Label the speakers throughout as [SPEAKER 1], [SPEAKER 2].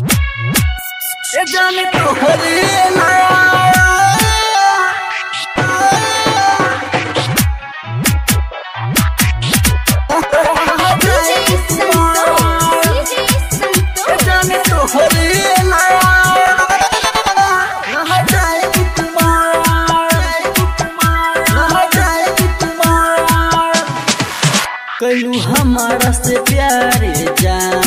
[SPEAKER 1] Yeah, Jeremy, कैलू हमारा से प्यारे जान।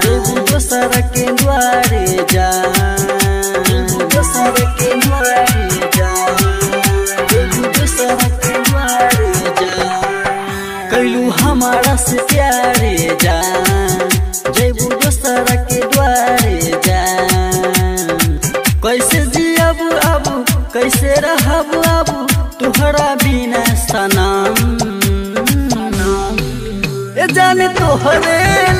[SPEAKER 1] देवू दोसर के द्वारे जान। देवू दोसर के द्वारे जान। देवू दोसर के द्वारे जान। कैलू हमारा से प्यारे जान। देवू दोसर के द्वारे जान। कैसे जियब अब कैसे रहब अब तुहरा बिना सनम। जाने तो हरे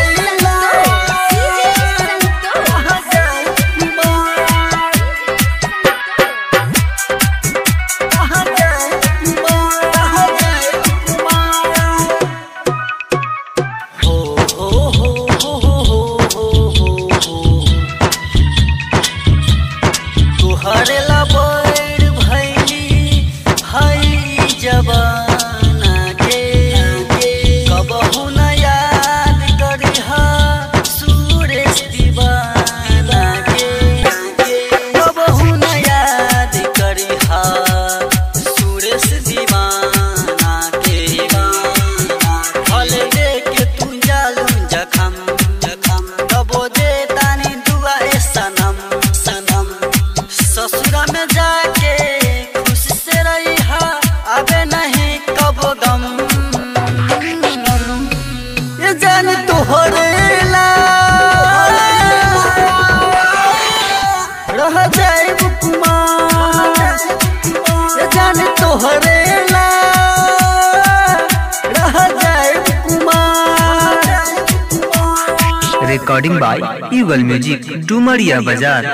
[SPEAKER 1] Harela
[SPEAKER 2] recording by Eagle music टूमरिया बाज़ार